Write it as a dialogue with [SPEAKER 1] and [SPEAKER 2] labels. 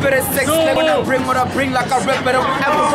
[SPEAKER 1] rapper, of sex. Like I bring what I bring, like I rip it up. Ever